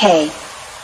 K.